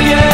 Italia.